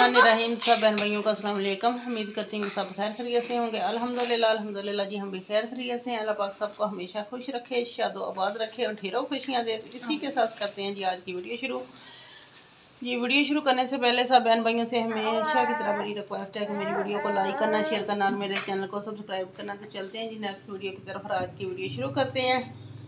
बिस्मिल्लाहिर्रहमानिर्रहीम सब बहन भाइयों का वालेकुम। उम्मीद करती हूँ सब खैर खरीत से होंगे। अल्हम्दुलिल्लाह अल्हम्दुलिल्लाह जी, हम भी खैर खरीत से हैं। अल्लाह पाक सबको हमेशा खुश रखे शादो आबाद रखे और ढेरों खुशियाँ दे। इसी के साथ करते हैं जी आज की वीडियो शुरू। जी, वीडियो शुरू करने से पहले सब बहन भाइयों से हमेशा की तरह मेरी रिक्वेस्ट है कि मेरी वीडियो को लाइक करना शेयर करना और मेरे चैनल को सब्सक्राइब करना। तो चलते हैं जी नेक्स्ट वीडियो की तरफ़ आज की वीडियो शुरू करते हैं।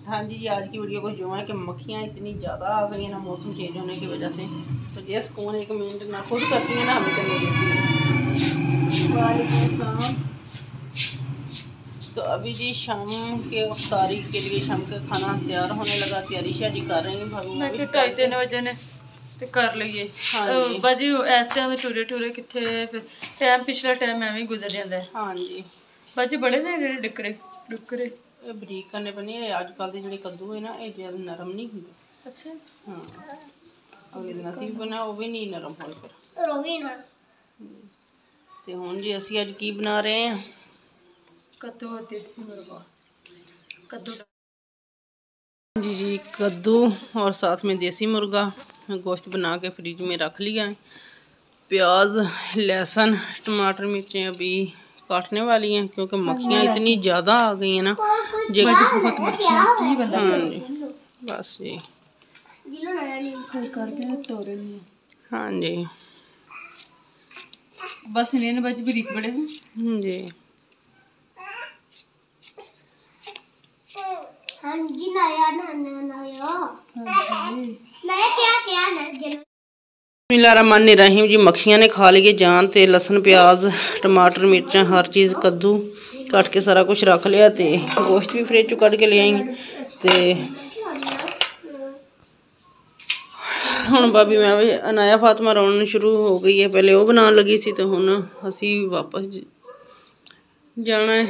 हाँ जी आज की वीडियो को जो है कि मक्खियाँ इतनी ज़्यादा आ गई हैं ना मौसम चेंज होने की वजह से तो जिस कौन एक मिनट ना खुद करती है ना हमें करने देती है वालेकुम अस्सलाम तो अभी जी शाम के अफ्तारी के लिए शाम का खाना तैयार होने लगा तैयारी शादी कर रही हूँ भाभी ਮੈਂ मैं ਕਿ भी ਢਾਈ ਤਿੰਨ ਵਜੇ ਨੇ ਤੇ ਕਰ ਲਈਏ ਹਾਂਜੀ। ਅਹ ਬਾਜੀ ਇਸ ਟਾਈਮ ਟੂਰੇ ਟੂਰੇ ਕਿੱਥੇ ਫਿਰ ਟਾਈਮ ਪਿਛਲਾ ਟਾਈਮ ਐਵੇਂ ਹੀ ਗੁਜ਼ਰ ਜਾਂਦਾ ਹੈ हाँ जी ਬਾਜੀ ਬੜੇ ਨੇ ਜਿਹੜੇ ਡਿਕਰੇ ਡੁਕਰੇ ਇਹ ਬਰੀਕ ਕਰਨੇ ਪੈਣੇ ਆ ਅੱਜ ਕੱਲ ਦੇ ਜਿਹੜੇ ਕੱਦੂ ਹੈ ਨਾ ਇਹ ਜਿਆਦਾ ਨਰਮ ਨਹੀਂ ਹੁੰਦੇ ਅੱਛਾ ਹਾਂ ਔਰ ਇਹਦੇ ਨਾਲ ਅਸੀਂ ਬਣਾ ਉਹ ਵੀ ਨਹੀਂ ਨਰਮ ਹੋਏ ਫਿਰ ਰੋਵੀਨ ਤੇ ਹੁਣ ਜੀ ਅਸੀਂ ਅੱਜ ਕੀ ਬਣਾ ਰਹੇ ਹਾਂ ਕੱਦੂ ਦੇਸੀ ਮੁਰਗਾ ਕੱਦੂ जी जी कद्दू और साथ में देसी मुर्गा गोश्त बना के फ्रिज में रख लिया है प्याज लहसुन टमाटर मिर्चें अभी काटने वाली हैं क्योंकि मक्खियाँ इतनी ज़्यादा आ गई हैं ना जे बहुत हाँ जी बस जी हाँ जी बस इन्हें बच भी रिक पड़े जी हाँ जी ना यार ना ना ना यार मैं क्या क्या ना ਬਿਸਮਿਲ੍ਲਾਹਿਰਰahman ਰਹੀਮ ਜੀ ਮੱਖੀਆਂ ਨੇ ਖਾ ਲਈਏ ਜਾਨ ਤੇ ਲਸਣ, ਪਿਆਜ਼, ਟਮਾਟਰ, ਮਿਰਚਾਂ, ਹਰ ਚੀਜ਼, ਕੱਦੂ ਕੱਟ ਕੇ ਸਾਰਾ ਕੁਝ ਰੱਖ ਲਿਆ ਤੇ ਗੋਸ਼ਤ ਵੀ ਫ੍ਰਿਜ ਚੋਂ ਕੱਢ ਕੇ ਲਿਆਈ ਤੇ ਹੁਣ ਬਾਬੀ ਮੈਂ ਵੀ ਅਨਾਇਆ ਫਾਤਮਾ ਰੋਣ ਸ਼ੁਰੂ ਹੋ ਗਈ ਹੈ। ਪਹਿਲੇ ਉਹ ਬਣਾਉਣ ਲੱਗੀ ਸੀ ਤੇ ਹੁਣ ਅਸੀਂ ਵਾਪਸ ਜਾਣਾ ਹੈ।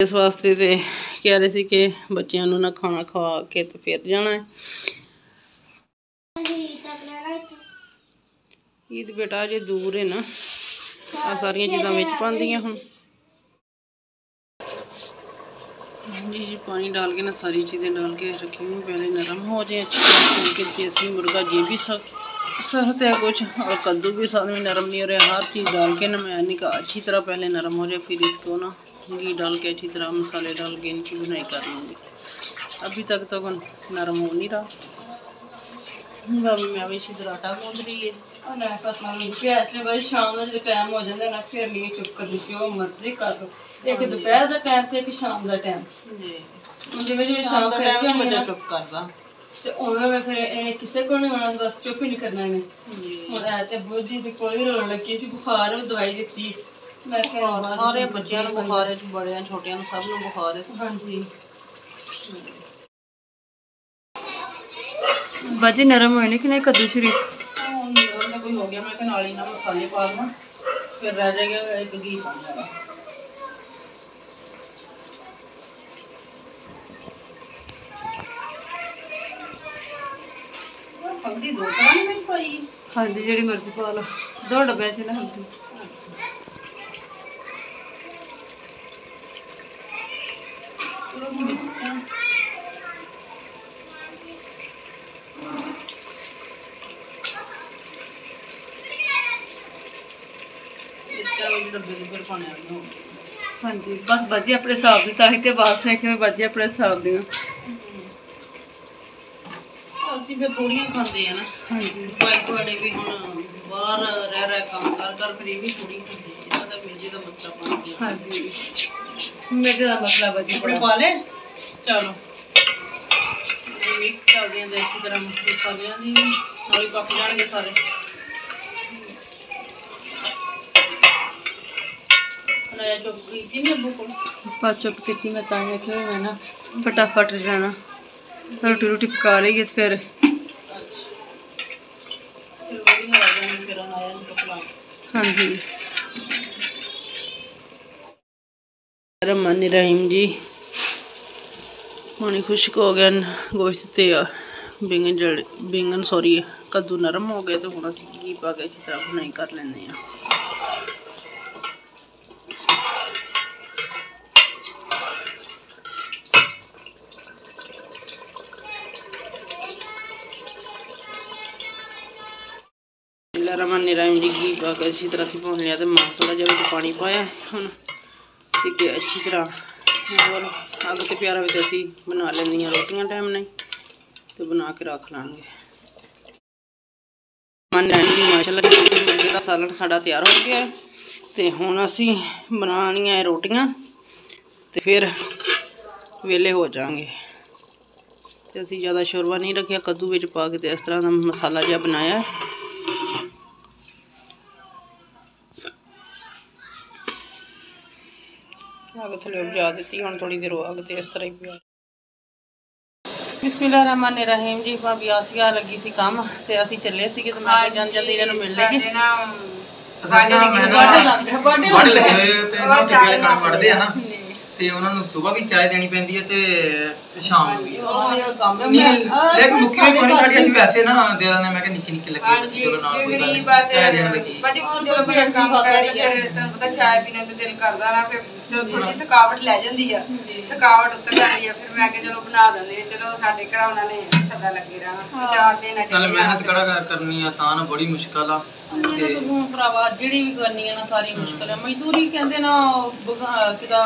ਇਸ ਵਾਸਤੇ ਤੇ ਕਹਿ ਰਹੇ ਸੀ ਕਿ ਬੱਚਿਆਂ ਨੂੰ ਨਾ ਖਾਣਾ ਖਵਾ ਕੇ ਤੇ ਫਿਰ ਜਾਣਾ ਹੈ। ਈਦ ਬੇਟਾ ਜੇ ਦੂਰ ਹੈ ਨਾ ਆ ਸਾਰੀਆਂ ਚੀਜ਼ਾਂ ਵਿੱਚ ਪਾਉਂਦੀਆਂ ਹੁਣ जी जी पानी डाल के ना सारी चीज़ें डाल के रखी हुई पहले नरम हो जाए अच्छी तरह क्योंकि देसी मुर्गा ये भी सख्त सख्त है कुछ और कद्दू भी साथ में नरम नहीं हो रहा हर चीज़ डाल के ना मैंने कहा अच्छी तरह पहले नरम हो जाए फिर इसको ना घी डाल के अच्छी तरह मसाले डाल के इनकी बुनाई कर लूँगी अभी तक तो नरम हो नहीं रहा भाभी मैं भी इसी तरह आटा गूंद रही है ਆ ਲੈ ਪਤਾ ਨਹੀਂ ਪਿਆਸ ਨੇ ਬਾਈ ਸ਼ਾਮ ਦਾ ਜਦੋਂ ਟਾਈਮ ਹੋ ਜਾਂਦਾ ਨਾ ਫਿਰ ਨਹੀਂ ਚੁੱਕ ਕਰ ਜੋ ਮਰਜ਼ੀ ਕਰ ਲਓ। ਇੱਕ ਦੁਪਹਿਰ ਦਾ ਟਾਈਮ ਤੇ ਇੱਕ ਸ਼ਾਮ ਦਾ ਟਾਈਮ ਜੀ। ਹੁਣ ਜਿਵੇਂ ਜਿਵੇਂ ਸ਼ਾਮ ਸ਼ਾਮ ਦਾ ਪੈ ਟਾਈਮ ਜਾਣੀ ਨਹੀਂ ਹੈ ਬੱਚਾ ਨਾ, ਚੁੱਪ ਕਰਦਾ। ਤੇ ਉਵੇਂ ਮੈਂ ਫਿਰ ਇਹਨੇ ਕਿਸੇ ਕੋਲ ਨਹੀਂ ਆਉਣਾ ਬਸ ਚੁੱਪ ਹੀ ਨਹੀਂ ਕਰਨਾ ਇਹਨੇ। ਜੀ। ਹੁਣ ਐ ਤੇ ਬੋਝੀ ਦੀ ਕੋਈ ਰੋਣ ਲੱਗੀ ਸੀ ਬੁਖਾਰ ਨੂੰ ਦਵਾਈ ਦਿੱਤੀ। ਮੈਂ ਕਿਹਾ ਔਰ ਸਾਰੇ ਬੱਚਿਆਂ ਨੂੰ ਬੁਖਾਰ ਹੈ ਬੜਿਆਂ ਛੋਟਿਆਂ ਨੂੰ ਸਭ ਨੂੰ ਬੁਖਾਰ ਹੈ। ਹਾਂਜੀ। ਬਾਜੀ ਨਰਮ ਹੋਏ ਨੇ ਕਿ ਨਹੀਂ ਕੱਦੂ ਸ਼ਰੀ ਹੁਣ ਮੇਰਾ ਕੋਈ ਹੋ ਗਿਆ ਮੈਂ ਕਿ ਨਾਲ ਹੀ ਨਾ ਮਸਾਲੇ ਪਾ ਦਵਾਂ ਫਿਰ ਰਹਿ ਜਾਏਗਾ ਇੱਕ ਘੀ ਪਾਉਣ ਵਾਲਾ ਹਲਦੀ ਦੋ ਤਰ੍ਹਾਂ ਦੀ ਵਿੱਚ ਪਾਈ। ਹੈ। ਹਾਂਜੀ ਜਿਹੜੀ ਮਰਜ਼ੀ ਪਾ ਲਓ। ਦੋ ਡੱਬਿਆਂ ਚ ਨਾ ਹਲਦੀ ਵਿੱਚ ਡੱਬੇ ਦੇ ਫਿਰ ਪਾਣੇ ਹੋਣ ਹਾਂਜੀ ਬਸ ਬਾਜੀ ਆਪਣੇ ਹਿਸਾਬ ਦੀ ਤਾਂ ਹੀ ਤੇ ਵਾਸਨੇ ਕਿਵੇਂ ਬਾਜੀ ਆਪਣੇ ਹਿਸਾਬ ਦੀਆਂ ਅਸੀਂ ਫਿਰ ਥੋੜੀਆਂ ਖਾਂਦੇ ਆ ਨਾ। ਹਾਂਜੀ। ਭਾਈ ਤੁਹਾਡੇ ਵੀ ਹੁਣ ਬਾਹਰ ਰਹਿ ਰਹਿ ਕੰਮ ਕਰ ਕਰ ਫਿਰ ਇਹ ਵੀ ਥੋੜੀ ਖਾਂਦੇ ਆ। ਇਹਨਾਂ ਦਾ ਮੇਜੇ ਦਾ ਮਸਲਾ ਪਾਉਂਦੇ ਹਾਂਜੀ। ਮੇਰੇ ਦਾ ਮਸਲਾ ਬਾਜੀ ਆਪਣੇ ਬੜਾ ਪਾ ਲੈ ਚਲੋ। ਮਿਕਸ ਕਰਦੇ ਆਂ ਤੇ ਇਸੇ ਤਰ੍ਹਾਂ ਮਸਾਲਿਆਂ ਦੀ ਨਾਲ ਹੀ ਪੱਕ ਜਾਣਗੇ ਸਾਰੇ। ਫਟਾਫਟ ਜਾਣਾ। ਰੋਟੀ ਰੋਟੀ ਪਕਾ ਲਈਏ ਤੇ ਫਿਰ। ਫਿਰ ਵਧੀਆ ਆ ਜਾਣੀ ਫਿਰ ਅਨਾਇਆ ਨੂੰ ਪਕਲਾ ਹਾਂਜੀ। ਰਮਨ ਰਹੀਮ ਜੀ ਪਾਣੀ ਖੁਸ਼ਕ ਹੋ ਗਿਆ ਗੋਸ਼ਤ ਤੇ ਆ, ਬੈਂਗਣ ਜੜ ਬੈਂਗਣ ਸੌਰੀ ਕੱਦੂ ਨਰਮ ਹੋ ਗਏ ਤੇ ਹੁਣ ਅਸੀਂ ਕੀ ਪਾ ਕੇ ਅੱਛੀ ਤਰ੍ਹਾਂ ਬਣਾਈ ਕਰ ਲੈਂਦੇ ਆ ਬਿਸਮਿਲ੍ਲਾਹਿਰਰਹਿਮਾਨਿਰਰਹੀਮ ਜੀ ਘੀ ਪਾ ਕੇ ਅੱਛੀ ਤਰ੍ਹਾਂ ਅਸੀਂ ਭੁੰਨ ਲਿਆ ਤੇ ਮਾਂ ਥੋੜਾ ਜਿਹਾ ਵਿੱਚ ਪਾਣੀ ਪਾਇਆ ਹੁਣ। ਤੇ ਕਿ ਅੱਛੀ ਤਰ੍ਹਾਂ। ਹੋਰ, ਅੱਗ ਤੇ ਪਿਆਰਾ ਵਿੱਚ ਅਸੀਂ ਬਣਾ ਲੈਂਦੀਆਂ ਰੋਟੀਆਂ ਟਾਈਮ ਨਾਲ ਹੀ ਤੇ ਬਣਾ ਕੇ ਰੱਖ ਲਾਂਗੇ। ਮਨ ਜੀ ਮਾਸ਼ਾਅੱਲਾ ਮੁਰਗੇ ਦਾ ਸਾਲਨ ਸਾਡਾ ਤਿਆਰ ਹੋ ਗਿਆ ਹੈ ਤੇ ਹੁਣ ਅਸੀਂ ਬਣਾਉਣੀਆਂ ਹੈ ਰੋਟੀਆਂ ਤੇ ਫਿਰ ਵੇਲੇ ਹੋ ਜਾਾਂਗੇ ਤੇ ਅਸੀਂ ਜ਼ਿਆਦਾ ਸ਼ੋਰਵਾ ਨਹੀਂ ਰੱਖਿਆ, ਕੱਦੂ ਵਿੱਚ ਪਾ ਕੇ ਤੇ ਇਸ ਤਰ੍ਹਾਂ ਦਾ ਮਸਾਲਾ ਜਿਹਾ ਬਣਾਇਆ। ਅੱਗ ਥੱਲੇ ਉਪਜਾ ਦਿੱਤੀ ਹੁਣ ਥੋੜੀ ਦੇਰ ਅੱਗ ਤੇ ਇਸ ਤਰ੍ਹਾਂ ਹੀ ਪਿਆ। ਬਿਸਮਿਲ੍ਲਾਹਿਰ ਰਹਿਮਾਨਿਰ ਰਹੀਮ ਜੀ ਭਾਬੀ ਆਸੀਆ ਲੱਗੀ ਸੀ ਕੰਮ ਤੇ ਅਸੀਂ ਚੱਲੇ ਸੀਗੇ ਤੇ ਮੈਂ ਕਿਹਾ ਜਨ ਜਲਦੀ ਇਹਨਾਂ ਨੂੰ ਮਿਲ ਲਈਏ। ਸਾਡੇ ਨਾ ਮੈਂ ਬਰਥਡੇ ਨਾ ਲੱਗ ਲੱਗੇ ਹੋਏ ਤੇ ਇਹਨਾਂ ਟਿੱਕੇ ਕਣਕ ਵੜਦੇ ਆ ਨਾ ਤੇ ਉਹਨਾਂ ਨੂੰ ਸਵੇਰ ਵੀ ਚਾਹ ਦੇਣੀ ਪੈਂਦੀ ਹੈ ਤੇ ਸ਼ਾਮ ਨੂੰ ਵੀ। ਕੰਮ ਨਹੀਂ ਲੇਕਿਨ ਮੁੱਕੀ ਹੋਈ ਕੋਈ ਸਾਡੀ ਅਸੀਂ ਵੈਸੇ ਨਾ ਦੇ ਦਿੰਦੇ ਮੈਂ ਕਿ ਨਿੱਕੀ ਨਿੱਕੀ ਲੱਗੀ ਬੱਚੀ ਚਲੋ ਨਾਲ ਕੋਈ ਗੱਲ ਨਹੀਂ ਚਾਹ ਦੇਣ ਲੱਗੀ। ਬਾਜੀ ਹੁਣ ਜਦੋਂ ਕੋਈ ਕੰਮ ਕਰੇ ਤੇ ਫਿਰ ਤੁਹਾਨੂੰ ਪਤਾ ਚਾਹ ਪੀਣ ਤੇ ਦਿਲ ਕਰਦਾ ਨਾ ਫਿਰ ਜਦੋਂ ਥੋੜੀ ਥਕਾਵਟ ਲੈ ਜਾਂਦੀ ਆ ਥਕਾਵਟ ਉੱਤਰ ਜਾਂਦੀ ਆ ਫਿਰ ਮੈਂ ਕਿ ਚਲੋ ਬਣਾ ਦਿੰਦੇ ਆ ਚਲੋ ਸਾਡੇ ਕਿਹੜਾ ਉਹਨਾਂ ਨੇ ਸਦਾ ਲੱਗੇ ਰਹਿਣਾ ਚਾਰ ਦਿਨ ਚੱਲ ਮਿਹਨਤ ਕਿਹੜਾ ਕਰ- ਕਰਨੀ ਆਸਾਨ ਆ ਬੜੀ ਮੁਸ਼ਕਲ ਆ। ਤੇ ਤੂੰ ਭਰਾਵਾ ਜਿਹੜੀ ਵੀ ਕਰਨੀ ਹੈ ਨਾ ਸਾਰੀ ਮੁਸ਼ਕਲ ਹੈ ਮਜ਼ਦੂਰੀ ਕਹਿੰਦੇ ਨਾ ਕਿਦਾ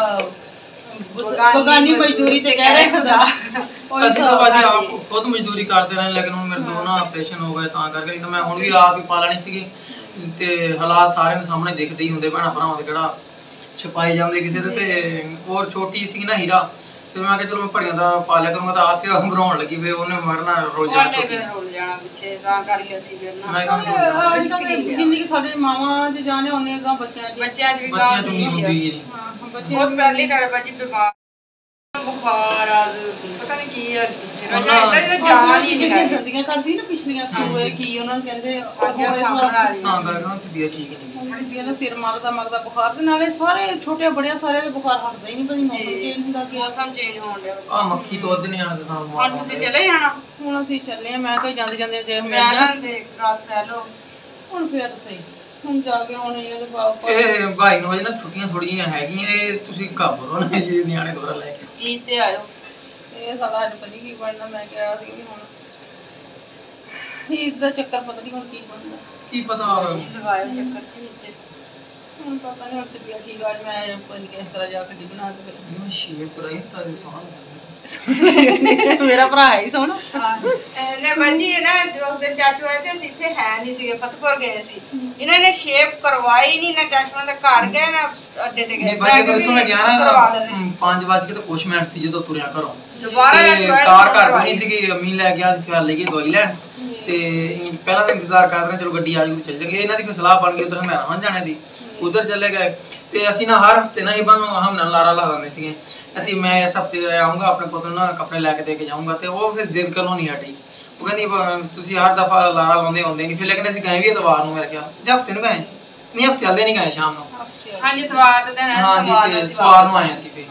ਬਗਾਨੀ ਮਜ਼ਦੂਰੀ ਤੇ ਕਹਿ ਰਹੇ ਖੁਦਾ ਉਹੀ ਅਸੀਂ ਤਾਂ ਬਾਜੀ। ਆਪ ਖੁਦ ਮਜ਼ਦੂਰੀ ਕਰਦੇ ਰਹੇ ਲੇਕਿਨ ਹੁਣ ਮੇਰੇ ਦੋ ਨਾ ਆਪਰੇਸ਼ਨ ਹੋ ਗਏ ਤਾਂ ਕਰਕੇ ਤਾਂ ਮੈਂ ਹੁਣ ਵੀ ਆਪ ਹੀ ਸੀਗੀ। ਤੇ ਹਾਲਾਤ ਸਾਰਿਆਂ ਦੇ ਸਾਹਮਣੇ ਦਿਖਦੇ ਹੀ ਹੁੰਦੇ ਭੈਣਾਂ ਭਰਾਵਾਂ ਦੇ ਕਿਹੜਾ ਛਪਾਏ ਜਾਂਦੇ ਕਿਸੇ ਦੇ ਤੇ ਹੋਰ ਛੋਟੀ ਸੀ ਨਾ ਹੀਰਾ ਤੇ ਮੈਂ ਕਿਹਾ ਚਲੋ ਮੈਂ ਭੜੀਆਂ ਦਾ ਪਾ ਲਿਆ ਕਰੂੰਗਾ ਤਾਂ ਆਸਿਆ ਬਣਾਉਣ ਲੱਗੀ ਫੇ ਉਹਨੇ ਮਰਨਾ ਰੁੱਲ ਜਾਣਾ ਉਹਨੇ ਛੋਟੀ। ਫਿਰ ਰੋਲ ਜਾਣਾ ਪਿੱਛੇ ਤਾਂ ਕਰਕੇ ਅਸੀਂ ਫਿਰ ਨਾ ਮੈਂ ਕਹਿੰਦਾ ਅੱਜ ਜਿੰਨੀ ਕਿ ਸਾਡੇ ਮਾਵਾਂ ਚ ਜਾਣੇ ਉਹਨੇ ਗਾ ਬੱਚਿਆਂ ਚ ਬੱਚਿਆਂ ਵੀ ਬੱਚਿਆਂ ਗਾਂ ਚੋਂ ਨਹੀਂ ਹੁੰਦੀ ਹੀ ਨਹੀਂ ਹਾਂ, ਬੱਚੇ ਬਹੁਤ ਪਹਿਲੀ ਗੱਲ ਬਾਜੀ ਬਿਮਾਰ। ਬੁਖਾਰ ਆ ਪਤਾ ਨਹੀਂ ਕੀ ਆ। ਉਹਨਾਂ- ਰੋਣਾ ਇਦਾਂ ਜਾਣਾ ਨਹੀਂ ਜਿਹੜੀਆਂ ਨਿਕਲ ਸਰਦੀਆਂ ਕਰਦੀ ਨਾ ਪਿਛਲੀਆਂ ਸੂਏ ਕੀ ਉਹਨਾਂ ਨੂੰ ਕਹਿੰਦੇ ਅੱਜ ਸਾਹਮਣੇ ਆ ਰਹੀ ਤਾਂ ਤਬੀਅਤ ਠੀਕ ਨਹੀਂ ਹੁੰਦੀ ਨਾ ਸਿਰ ਮਗਦਾ ਮਗਦਾ ਬੁਖਾਰ ਦੇ ਨਾਲੇ ਸਾਰੇ ਛੋਟੇ ਬੜਿਆਂ ਸਾਰੇ ਦੇ ਬੁਖਾਰ ਹਟਦਾ ਹੀ ਨਹੀਂ ਭਾਈ ਮੌਸਮ ਚੇਂਜ ਹੁੰਦਾ ਕਿ ਮੌਸਮ ਚੇਂਜ ਹੋਣ ਡਿਆ। ਆ ਮੱਖੀ ਤੋਂ ਅੱਧ ਨਹੀਂ ਆਣਾ ਤਾਂ ਮਾਰ ਤੁਸੀਂ ਚਲੇ ਜਾਣਾ? ਹੁਣ ਅਸੀਂ ਚੱਲੇ ਆ ਮੈਂ ਕਿਹਾ ਜਾਂਦੇ ਜਾਂਦੇ ਜੇ ਮਿਲ ਮੈਂ ਨਾ ਦੇਖ ਰਾਤ ਰਹਿ ਲਓ। ਹੁਣ ਫੇਰ ਸਹੀ। ਹੁਣ ਜਾ ਕੇ ਹੁਣ ਇਹਨਾਂ ਦੇ ਪਾਪਾ ਇਹ ਭਾਈ ਨੂੰ ਅਜੇ ਨਾ ਛੁੱਟੀਆਂ ਥੋੜੀਆਂ ਹੈਗੀਆਂ ਇਹ ਤੁਸੀਂ ਘਾਬਰੋ ਨਾ ਜੀ ਨਿਆਣੇ ਦੋਰਾ ਲੈ ਕੇ ਈਦ ਤੇ ਆਇਓ। ਇਹ ਸਾਡਾ ਅੱਜ ਪਤਾ ਨੀ ਕੀ ਬਣਨਾ ਮੈਂ ਕਿਹਾ ਸੀ ਵੀ ਹੁਣ ਇਸ ਦਾ ਚੱਕਰ ਪਤਾ ਨਹੀਂ ਹੁਣ ਕੀ ਬਣਨਾ। ਕੀ ਪਤਾ ਲਗਾਇਓ ਚੱਕਰ ਤੇ ਨੀਚੇ ਹੁਣ ਪਤਾ ਨਹੀਂ ਹੁਣ ਤੇ ਕੀ ਗੱਲ ਮੈਂ ਪਤਾ ਨੀ ਕਿਸ ਤਰ੍ਹਾਂ ਜਾ ਕੇ ਬਣਾ ਇਹ ਸ਼ੇਪ ਕਰਾਈ ਤਾਂ ਫਿਰ ਮੇਰਾ ਭਰਾ ਹੈ ਹੀ। ਸੋਹਣਾ ਇਹਨੇ ਬੰਦੀ ਹੈ ਨਾ ਉਸ ਦੇ ਚਾਚੂ ਆਏ ਤੇ ਅਸੀਂ ਇੱਥੇ ਹੈ ਨਹੀਂ ਸੀਗੇ ਫਤਿਹਪੁਰ ਗਏ ਸੀ। ਇਹਨਾਂ ਨੇ ਸ਼ੇਪ ਕਰਵਾਈ ਨਹੀਂ ਨਾ ਚਾਚੂਆਂ ਦੇ ਘਰ ਗਏ ਨਾ ਅੱਡੇ ਤੇ ਗਏ। ਬਾਈ ਜਦੋਂ ਮੈਂ ਗਿਆ ਨਾ ਲੈਣੇ। 5 ਵਜੇ ਕੇ ਤਾਂ ਕੁਛ ਮਿੰਟ ਸੀ ਜਦੋਂ ਤੁਰਿਆ ਘਰੋਂ। ਦੁਬਾਰਾ ਕਾਰ ਘਰ। ਨਹੀਂ ਸੀਗੀ ਅਮੀ ਲੈ ਗਿਆ ਫਿਰ ਲੈ ਗਈ ਦਵਾਈ ਲੈਣ। ਤੇ ਪਹਿਲਾਂ ਤਾਂ ਇੰਤਜ਼ਾਰ ਕਰ ਰਹੇ ਚਲੋ ਗੱਡੀ ਆ ਜੂਗੀ ਚੱਲ ਜਾਗੇ। ਇਹਨਾਂ ਦੀ ਕੋਈ ਸਲਾਹ ਬਣ ਗਈ ਉਧਰ ਹਮਿਆਣਾ ਹਾਂ ਜਾਣੇ ਦੀ। ਉਧਰ ਚੱਲੇ ਗਏ ਤੇ ਅਸੀਂ ਨਾ ਹਰ ਹਫ਼ਤੇ ਨਾ ਹੀ ਨੂੰ ਹਮ ਨਾਲ ਲਾਰਾ ਲਾ ਦਿੰਦੇ ਸੀਗੇ। ਅਸੀਂ ਮੈਂ ਇਸ ਹਫ਼ਤੇ ਆਉਂਗਾ ਆਪਣੇ ਪੁੱਤ ਨੂੰ ਨਾ ਕੱਪੜੇ ਲੈ ਕੇ ਦੇ ਕੇ ਜਾਊਂਗਾ ਤੇ ਉਹ ਫਿਰ ਜ਼ਿੱਦ ਕਰਨੋਂ ਨਹੀਂ ਹਟੀ। ਉਹ ਕਹਿੰਦੀ ਤੁਸੀਂ ਹਰ ਦਫਾ ਲਾਰਾ ਲਾਉਂਦੇ ਆਉਂਦੇ ਨਹੀਂ। ਫਿਰ ਲੇਕਿਨ ਅਸੀਂ ਗਏ ਵੀ ਐਤਵਾਰ ਨੂੰ ਮੇਰੇ ਖਿਆਲ। ਜਾਂ ਹਫ਼ਤੇ ਨੂੰ ਗਏ? ਨਹੀਂ ਹਫ਼ਤੇ ਵਾਲੇ ਨਹੀਂ ਗਏ ਸ਼ਾਮ ਨੂੰ। ਹਾਂਜੀ ਤਵਾਰ ਦੇ ਦਿਨ ਸਵਾਰ ਅਸੀਂ ਸਵਾਰ ਨੂੰ ਆਏ ਸੀ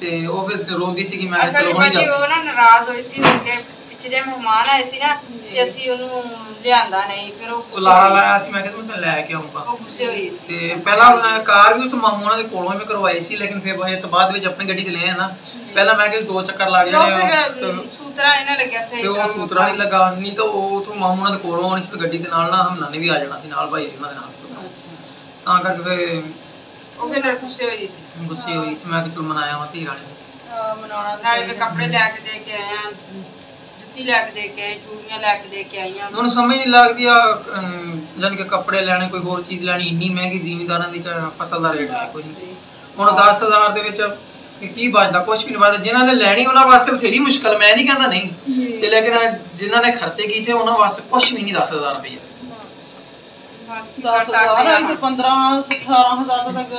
ਤੇ ਉਹ ਫਿਰ ਰੋਂਦੀ ਸੀ ਕਿ ਮੈਂ ਚਲੋ ਹੁਣੇ ਜਾ। ਉਹ ਨਾ ਨਾਰਾਜ਼ ਹੋਈ ਸੀ ਕਿ ਪਿੱਛੇ ਜੇ ਮਹਿਮਾਨ ਆਏ ਸੀ ਨਾ ਤੇ ਅਸੀਂ ਉਹਨੂੰ ਲਿਆਂਦਾ ਨਹੀਂ ਫਿਰ ਉਹ ਉਹ ਲਾਰਾ ਲਾਇਆ ਸੀ ਮੈਂ ਕਿਹਾ ਮੈਂ ਲੈ ਕੇ ਆਉਂਗਾ ਉਹ ਗੁੱਸੇ ਹੋਈ ਸੀ। ਤੇ ਪਹਿਲਾਂ ਕਾਰ ਵੀ ਉੱਥੇ ਮਾਮੂ ਉਹਨਾਂ ਦੇ ਕੋਲੋਂ ਹੀ ਮੈਂ ਕਰਵਾਈ ਸੀ ਲੇਕਿਨ ਫਿਰ ਬਾਅਦ ਤੋਂ ਬਾਅਦ ਵਿੱਚ ਆਪਣੀ ਗੱਡੀ ਤੇ ਲੈ ਆਇਆ ਨਾ। ਪਹਿਲਾਂ ਮੈਂ ਕਿ ਦੋ ਚੱਕਰ ਲੱਗ ਜਾਣੇ ਸੂਤਰਾ ਇਹਨਾਂ ਲੱਗਿਆ ਸਹੀ ਤੇ ਉਹ ਸੂਤਰਾ ਨਹੀਂ ਲੱਗਾ ਨਹੀਂ ਤਾਂ ਉਹ ਤੋਂ ਮਾਮੂ ਉਹਨਾਂ ਦੇ ਕੋਲੋਂ ਆਉਣੀ ਸੀ ਗੱਡੀ ਦੇ ਨਾਲ ਨਾ ਹਮਨਾ ਨੇ ਵੀ ਆ ਜਾਣਾ ਸੀ ਨਾਲ ਭਾਈ ਉਹਨਾਂ ਦੇ ਨਾਲ। ਤਾਂ ਕਰਕੇ ਫਿਰ ਉਹ ਫਿਰ ਗੁੱਸੇ ਹੋਈ ਸੀ। ਗੁੱਸੇ ਹੋਈ ਸੀ ਮੈਂ ਕਿ ਚਲ ਮਨਾਇਆ ਵਾ ਧੀ ਰਾਣੀ ਨੂੰ। ਮਨਾਉਣਾ ਨਾਲੇ ਕੱਪੜੇ ਲੈ ਕੇ ਦੇ ਕੇ ਆਇਆ। ਜੁੱਤੀ ਲੈ ਕੇ ਦੇ ਕੇ ਆਈ ਚੂੜੀਆਂ ਲੈ ਕੇ ਦੇ ਕੇ ਆਈਆਂ। ਮੈਨੂੰ ਸਮਝ ਨਹੀਂ ਲੱਗਦੀ ਆ ਜਾਣੀ ਕਿ ਕੱਪੜੇ ਲੈਣੇ ਕੋਈ ਹੋਰ ਚੀਜ਼ ਲੈਣੀ ਇੰਨੀ ਮਹਿੰਗੀ ਜ਼ਿਮੀਦਾਰਾਂ ਦੀ ਫਸਲ ਦਾ ਰੇਟ ਹੈ ਕੋਈ ਨਹੀਂ। ਹੁਣ 10000 ਦੇ ਵਿੱਚ ਕੀ- ਕੀ ਬਚਦਾ ਕੁਝ ਵੀ ਨਹੀਂ ਬਚਦਾ। ਜਿਨ੍ਹਾਂ ਨੇ ਲੈਣੀ ਉਹਨਾਂ ਵਾਸਤੇ ਬਥੇਰੀ ਮੁਸ਼ਕਲ ਮੈਂ ਨਹੀਂ ਕਹਿੰਦਾ ਨਹੀਂ। ਤੇ ਲੇਕਿਨ ਜਿਨ੍ਹਾਂ ਨੇ ਖਰਚੇ ਕੀਤੇ ਉਹਨਾਂ ਵਾਸਤੇ ਕੁਝ ਵੀ ਨਹੀਂ 10000 ਰੁਪਏ ਬਸ ਕੀ ਦਸ ਕਰ ਸਕਦੇ ਹਜ਼ਾਰ ਆਈ ਤੇ ਹਾਂ 15 18000 ਤੱਕ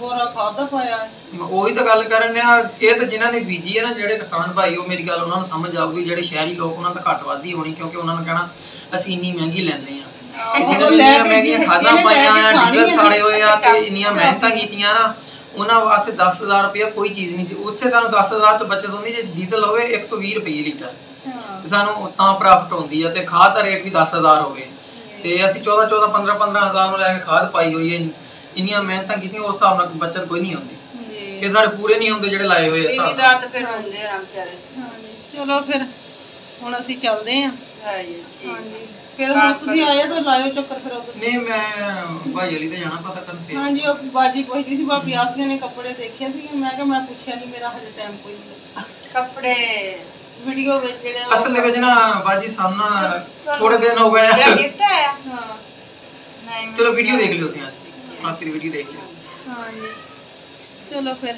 ਬੋਰਾ ਖਾਦਾ ਪਾਇਆ। ਹੈ। ਉਹੀ ਤਾਂ ਗੱਲ ਕਰਨ ਆ ਇਹ ਤਾਂ ਜਿਨ੍ਹਾਂ ਨੇ ਬੀਜੀ ਹੈ ਨਾ ਜਿਹੜੇ ਕਿਸਾਨ ਭਾਈ ਉਹ ਮੇਰੀ ਗੱਲ ਉਹਨਾਂ ਨੂੰ ਸਮਝ ਆਊਗੀ ਜਿਹੜੇ ਸ਼ਹਿਰੀ ਲੋਕ ਉਹਨਾਂ ਤਾਂ ਘੱਟ ਵੱਧ ਹੀ ਹੋਣੀ ਕਿਉਂਕਿ ਉਹਨਾਂ ਨੂੰ ਕਹਿਣਾ ਅਸੀਂ ਇੰਨੀ ਮਹਿੰਗੀ ਲੈਂਦੇ ਆ। ਤੇ ਜਿਹਨਾਂ ਨੇ ਲੈ ਇੰਨੀਆਂ ਕੇ ਮਹਿੰਗੀਆਂ ਜਿਹਨੇ ਖਾਦਾਂ ਲੈ ਕੇ ਪਾਈਆਂ ਆ ਖਾਣੀ ਡੀਜ਼ਲ ਆ, ਸਾੜੇ ਹੋਏ ਆ ਤੇ ਇੰਨੀਆਂ ਮਿਹਨਤਾਂ ਕੀਤੀਆਂ ਨਾ ਉਹਨਾਂ ਵਾਸਤੇ 10000 ਰੁਪਏ ਕੋਈ ਚੀਜ਼ ਨਹੀਂ ਉੱਥੇ ਸਾਨੂੰ 10000 ਤੋਂ ਬਚਤ ਹੁੰਦੀ ਜੇ ਡੀਜ਼ਲ ਹੋਵੇ 120 ਰੁਪਏ ਲੀਟਰ। ਸਾਨੂੰ ਤਾਂ ਪ੍ਰਾਪਤ ਹੁੰਦੀ ਆ ਤੇ ਖਾਦ ਦਾ ਰੇਟ ਵੀ 10000 ਹੋਵੇ। ਤੇ ਅਸੀਂ 14 14 15 15000 ਨੂੰ ਲੈ ਕੇ ਖਾਦ ਪਾਈ ਹੋਈ ਹੈ ਇੰਨੀਆਂ ਮਿਹਨਤਾਂ ਕੀਤੀਆਂ ਉਸ ਹਿਸਾਬ ਨਾਲ ਬਚਤ ਕੋਈ ਨਹੀਂ ਹੁੰਦੀ। ਜੀ। ਇਹ ਸਾਡੇ ਪੂਰੇ ਨਹੀਂ ਹੁੰਦੇ ਜਿਹੜੇ ਲਾਏ ਹੋਏ ਆ ਨਾਲ। ਜ਼ਿਮੀਦਾਰ ਤਾਂ ਫਿਰ ਹੁੰਦੇ ਆ ਵਿਚਾਰੇ ਹਾਂਜੀ। ਚਲੋ ਫਿਰ ਹੁਣ ਅਸੀਂ ਚੱਲਦੇ ਆਂ ਹਾਂਜੀ ਹਾਂਜੀ। ਫਿਰ ਹੁਣ ਤੁਸੀਂ ਆਏ ਤਾਂ ਲਾਇਓ ਚੱਕਰ ਫਿਰ ਉਦੋਂ ਨਹੀਂ ਮੈਂ ਭਾਈ ਅਲੀ ਤੇ ਜਾਣਾ ਪਤਾ ਕਰਨ ਤੇ। ਹਾਂਜੀ ਉਹ ਬਾਜੀ ਪੁੱਛਦੀ ਸੀ ਭਾਬੀ ਆਸਲੇ ਨੇ ਕੱਪੜੇ ਦੇਖੇ ਸੀ ਮੈਂ ਕਿਹਾ ਮੈਂ ਪੁੱਛਿਆ ਨਹੀਂ ਮੇਰਾ ਹਜੇ ਟਾਈਮ ਕੋਈ ਨਹੀਂ। ਕੱਪੜੇ ਵੀਡੀਓ ਵਿੱਚ ਜਿਹੜੇ ਉਹ- ਅਸਲ ਦੇ ਵਿੱਚ ਨਾ ਬਾਜੀ ਸਾਹਮਣਾ ਥੋੜੇ ਦਿਨ ਹੋ ਗਏ ਜਿਹੜਾ ਆ ਗਿਫਟ ਆਇਆ। ਹਾਂ। ਨਹੀਂ ਚਲੋ ਵੀਡੀਓ ਦੇਖ ਲਿਓ ਤੁਸੀਂ। ਅੱਜ ਆਖਰੀ ਵੀਡੀਓ ਦੇਖ ਲਿਓ। ਹਾਂਜੀ ਚਲੋ ਫਿਰ।